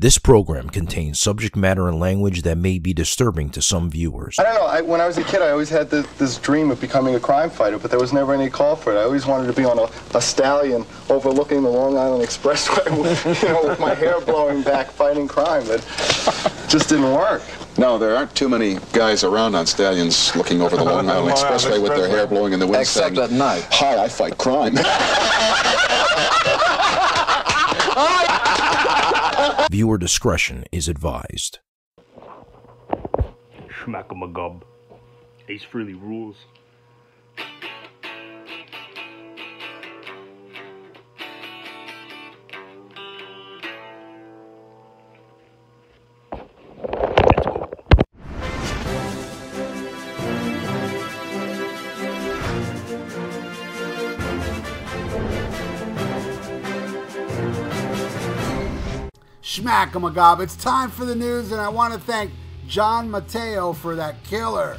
This program contains subject matter and language that may be disturbing to some viewers. I don't know. I, when I was a kid, I always had this, this dream of becoming a crime fighter, but there was never any call for it. I always wanted to be on a, a stallion overlooking the Long Island Expressway, with, you know, with my hair blowing back, fighting crime. But just didn't work. No, there aren't too many guys around on stallions looking over the Long Island Expressway with their hair blowing in the wind Except saying, at night. Hi, I fight crime. Viewer discretion is advised. Shmackemagob. Ace Frehley rules. Shmackemagob. It's time for the news, and I want to thank John Mateo for that killer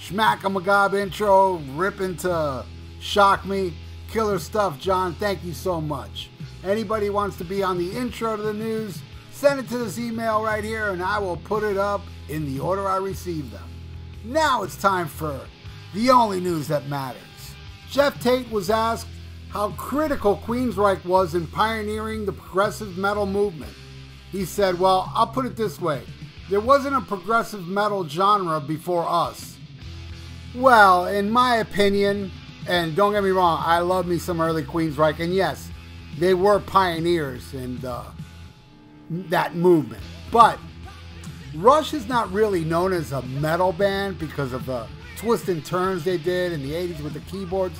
Schmack em a gob intro, ripping to shock me. Killer stuff, John. Thank you so much. Anybody wants to be on the intro to the news, send it to this email right here, and I will put it up in the order I receive them. Now it's time for the only news that matters. Geoff Tate was asked how critical Queensryche was in pioneering the progressive metal movement. He said, Well, I'll put it this way there wasn't a progressive metal genre before us. Well, in my opinion, and don't get me wrong, I love me some early Queensryche, and yes, they were pioneers in that movement. But Rush is not really known as a metal band because of the twists and turns they did in the 80s with the keyboards.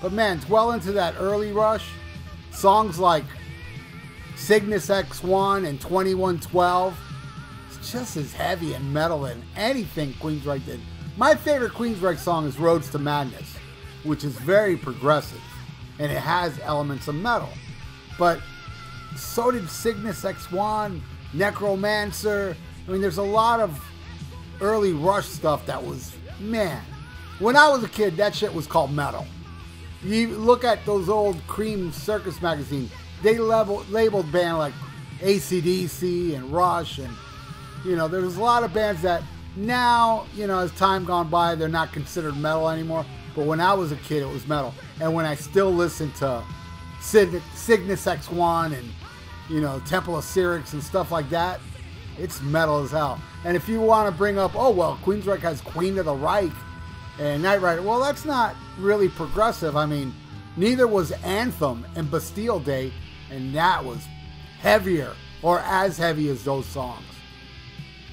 But man, well into that early Rush. Songs like Cygnus X1 and 2112. It's just as heavy and metal as anything Queensryche did. My favorite Queensryche song is Roads to Madness, which is very progressive and it has elements of metal. But so did Cygnus X1, Necromancer. I mean, there's a lot of early Rush stuff that was, man. When I was a kid, that shit was called metal. You look at those old Creem Circus magazines, they level, labeled band like ACDC and Rush, and you know, there's a lot of bands that now, you know, as time gone by, they're not considered metal anymore. But when I was a kid, it was metal. And when I still listen to Cygn- Cygnus X1 and, you know, Temple of Syrinx and stuff like that, it's metal as hell. And if you want to bring up, oh, well, Queensryche has Queen of the Reich and Knight Rider, well, that's not really progressive. I mean, neither was Anthem and Bastille Day, and that was heavier or as heavy as those songs.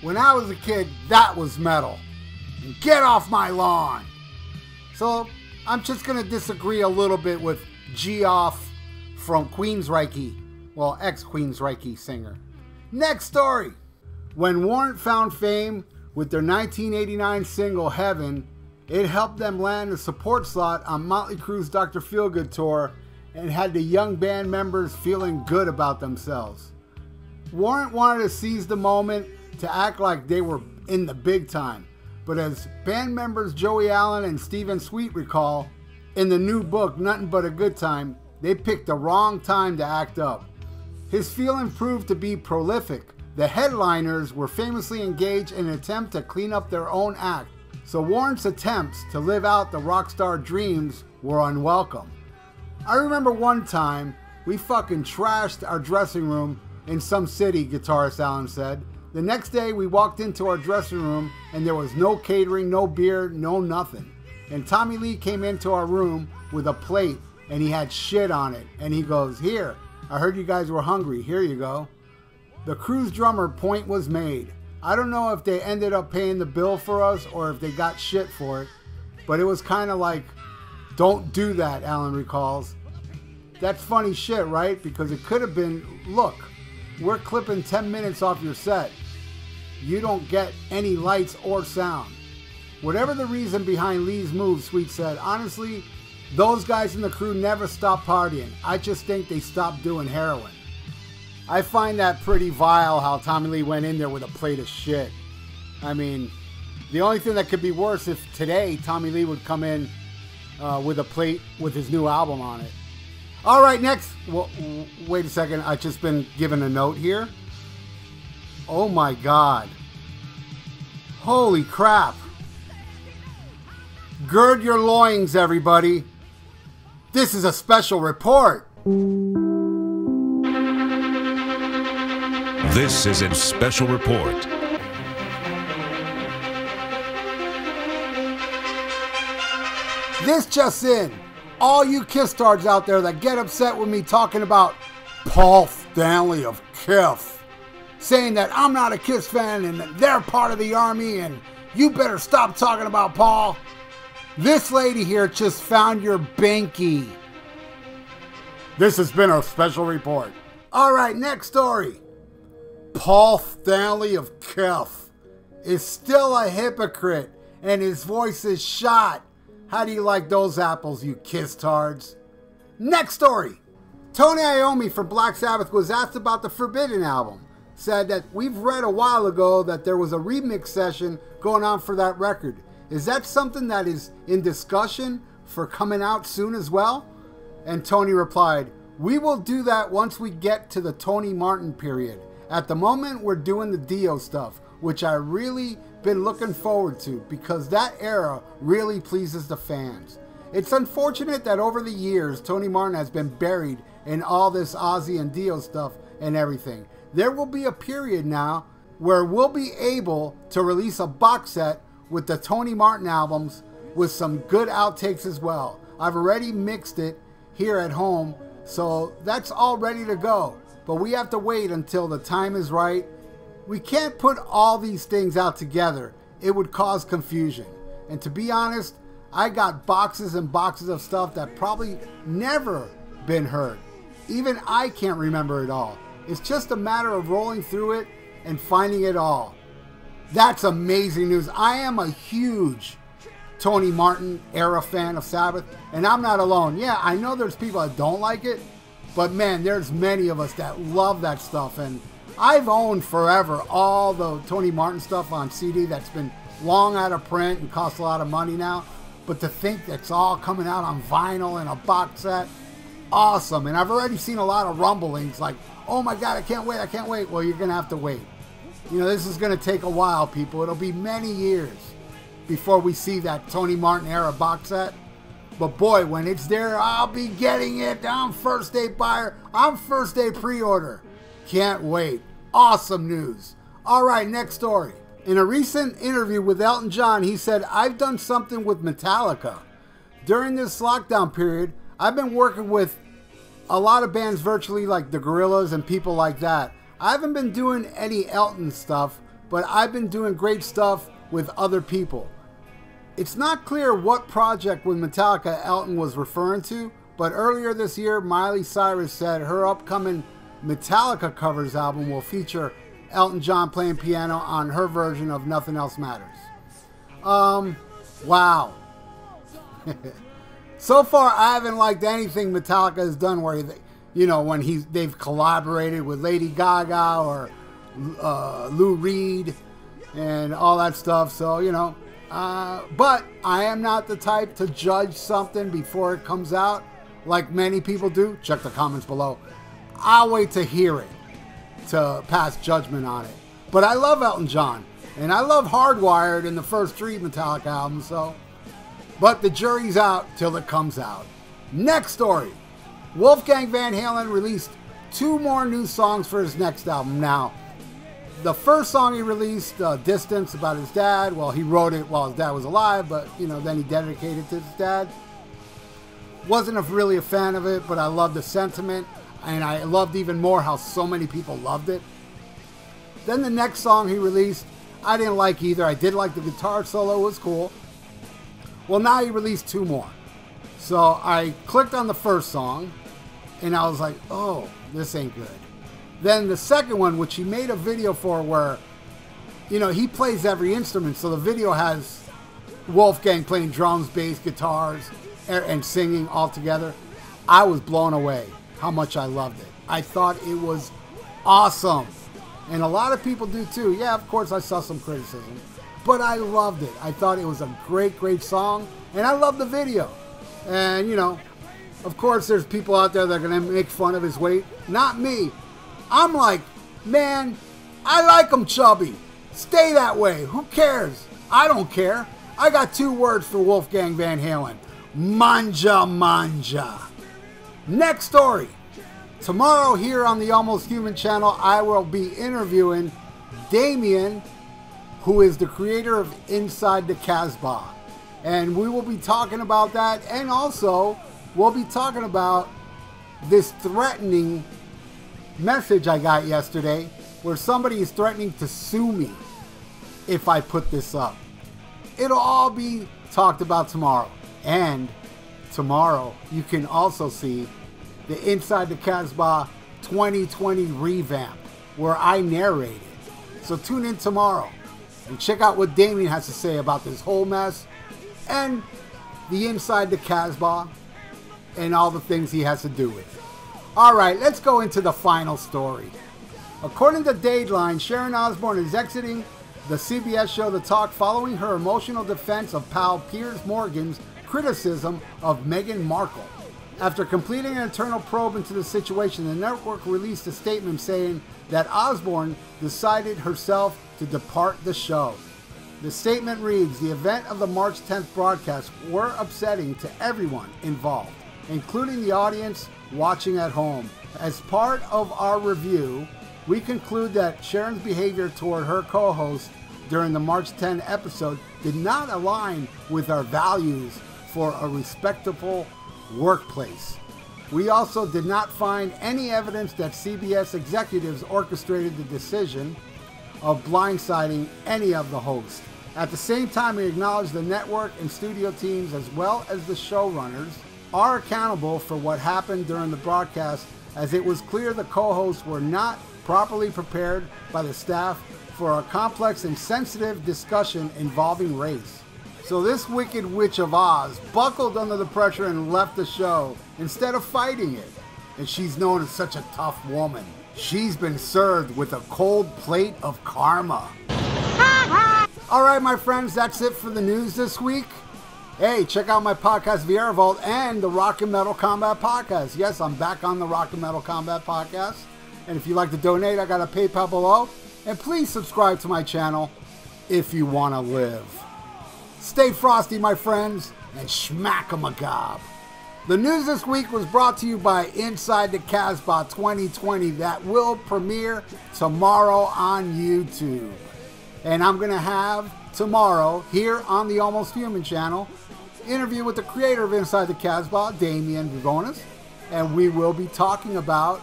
When I was a kid, that was metal. And get off my lawn! So I'm just gonna disagree a little bit with Geoff from Queensryche, well, ex Queensryche singer. Next story. When Warrant found fame with their 1989 single Heaven, it helped them land a support slot on Motley Crue's Dr. Feelgood tour and had the young band members feeling good about themselves. Warrant wanted to seize the moment to act like they were in the big time, but as band members Joey Allen and Steven Sweet recall, in the new book Nothing But a Good Time, they picked the wrong time to act up. His feeling proved to be prolific. The headliners were famously engaged in an attempt to clean up their own act, so Warrant's attempts to live out the rock star dreams were unwelcome. I remember one time we fucking trashed our dressing room in some city, guitarist Allen said. The next day we walked into our dressing room and there was no catering, no beer, no nothing. And Tommy Lee came into our room with a plate and he had shit on it. And he goes, Here, I heard you guys were hungry. Here you go. The Crue's drummer point was made. I don't know if they ended up paying the bill for us or if they got shit for it, but it was kind of like, don't do that, Allen recalls. That's funny shit, right? Because it could have been, look, we're clipping 10 minutes off your set. You don't get any lights or sound. Whatever the reason behind Lee's move, Sweet said, honestly, those guys in the Crue never stopped partying. I just think they stopped doing heroin. I find that pretty vile how Tommy Lee went in there with a plate of shit. I mean, the only thing that could be worse if today Tommy Lee would come in uh, with a plate with his new album on it. All right, next. Well, wait a second. I've just been given a note here. Oh my god. Holy crap. Gird your loins, everybody. This is a special report. This is a special report. This just in. All you Kiss tards out there that get upset with me talking about Paul Stanley of Kiss, saying that I'm not a Kiss fan and that they're part of the army and you better stop talking about Paul. This lady here just found your binky. This has been a special report. All right, next story. Paul Stanley of Kiss is still a hypocrite and his voice is shot. How do you like those apples, you kiss tards? Next story. Tony Iommi from Black Sabbath was asked about the Forbidden album. Said that we've read a while ago that there was a remix session going on for that record. Is that something that is in discussion for coming out soon as well? And Tony replied, We will do that once we get to the Tony Martin period. At the moment, we're doing the Dio stuff, which I really been looking forward to because that era really pleases the fans. It's unfortunate that over the years, Tony Martin has been buried in all this Ozzy and Dio stuff and everything. There will be a period now where we'll be able to release a box set with the Tony Martin albums with some good outtakes as well. I've already mixed it here at home, so that's all ready to go. But we have to wait until the time is right we can't put all these things out together. It would cause confusion. And to be honest, I got boxes and boxes of stuff that probably never been heard. Even I can't remember it all. It's just a matter of rolling through it and finding it all. That's amazing news. I am a huge Tony Martin era fan of Sabbath, and I'm not alone. Yeah, I know there's people that don't like it, but man, there's many of us that love that stuff and I've owned forever all the Tony Martin stuff on CD that's been long out of print and costs a lot of money now. But to think that's all coming out on vinyl and a box set, awesome. And I've already seen a lot of rumblings like, oh my God, I can't wait, I can't wait. Well, you're going to have to wait. You know, this is going to take a while, people. It'll be many years before we see that Tony Martin era box set. But boy, when it's there, I'll be getting it. I'm first day buyer. I'm first day pre order. Can't wait. Awesome news. All right, next story. In a recent interview with Elton John, he said, I've done something with Metallica. During this lockdown period, I've been working with a lot of bands virtually like the Gorillaz and people like that. I haven't been doing any Elton stuff, but I've been doing great stuff with other people. It's not clear what project with Metallica Elton was referring to, but earlier this year, Miley Cyrus said her upcoming Metallica covers album will feature Elton John playing piano on her version of Nothing Else Matters. Um, wow. so far, I haven't liked anything Metallica has done where, they, you know, when he's they've collaborated with Lady Gaga or uh, Lou Reed and all that stuff. So you know, uh, but I am not the type to judge something before it comes out, like many people do. Check the comments below. I'll wait to hear it to pass judgment on it. But I love Elton John, and I love Hardwired in the first three Metallica albums, so. But the jury's out till it comes out. Next story Wolfgang Van Halen released two more new songs for his next album. Now, the first song he released, uh, Distance, about his dad, well, he wrote it while his dad was alive, but, you know, then he dedicated it to his dad. Wasn't a, really a fan of it, but I love the sentiment and I loved even more how so many people loved it. Then the next song he released, I didn't like either. I did like the guitar solo, was cool. Well, now he released two more. So I clicked on the first song and I was like, oh, this ain't good. Then the second one, which he made a video for where, you know, he plays every instrument. So the video has Wolfgang playing drums, bass, guitars, and singing all together. I was blown away how much I loved it. I thought it was awesome. And a lot of people do too. Yeah, of course, I saw some criticism, but I loved it. I thought it was a great, great song, and I love the video. And, you know, of course, there's people out there that are going to make fun of his weight. Not me. I'm like, man, I like him chubby. Stay that way. Who cares? I don't care. I got two words for Wolfgang Van Halen manja manja. Next story. Tomorrow, here on the Almost Human channel, I will be interviewing Damien, who is the creator of Inside the Casbah. And we will be talking about that, and also we'll be talking about this threatening message I got yesterday where somebody is threatening to sue me if I put this up. It'll all be talked about tomorrow. And tomorrow, you can also see the Inside the Casbah 2020 revamp where I narrate it. So tune in tomorrow and check out what Damien has to say about this whole mess and the Inside the Casbah and all the things he has to do with it. All right, let's go into the final story. According to Dateline, Sharon Osbourne is exiting the CBS show The Talk following her emotional defense of pal Piers Morgan's criticism of Meghan Markle. After completing an internal probe into the situation, the network released a statement saying that Osbourne decided herself to depart the show. The statement reads The event of the March 10th broadcast were upsetting to everyone involved, including the audience watching at home. As part of our review, we conclude that Sharon's behavior toward her co host during the March 10 episode did not align with our values for a respectable workplace. We also did not find any evidence that CBS executives orchestrated the decision of blindsiding any of the hosts. At the same time, we acknowledge the network and studio teams, as well as the showrunners, are accountable for what happened during the broadcast, as it was clear the co hosts were not properly prepared by the staff for a complex and sensitive discussion involving race. So this wicked witch of Oz buckled under the pressure and left the show instead of fighting it. And she's known as such a tough woman. She's been served with a cold plate of karma. All right, my friends, that's it for the news this week. Hey, check out my podcast, Viera Vault, and the Rock and Metal Combat Podcast. Yes, I'm back on the Rock and Metal Combat Podcast. And if you'd like to donate, I got a PayPal below. And please subscribe to my channel if you want to live. Stay frosty, my friends, and schmack 'em a gob. The news this week was brought to you by Inside the Casbah 2020 that will premiere tomorrow on YouTube. And I'm going to have tomorrow here on the Almost Human channel interview with the creator of Inside the Casbah, Damien Vivonis. And we will be talking about,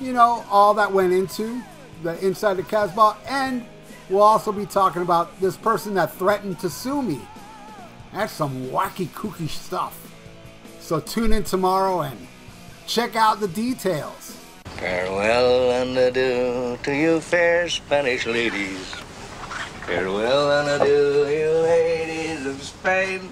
you know, all that went into the Inside the Casbah and We'll also be talking about this person that threatened to sue me. That's some wacky, kooky stuff. So tune in tomorrow and check out the details. Farewell and adieu to you fair Spanish ladies. Farewell and adieu, you ladies of Spain.